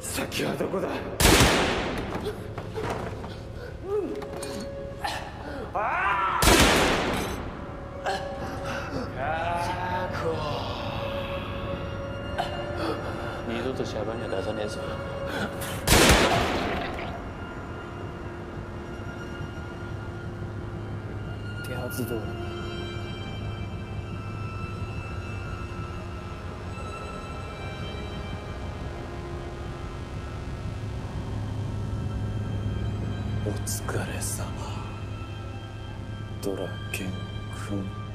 先はどこだ？二度とシャバには出さねえぞ。啓発動。画お疲れ様。ドラケン君。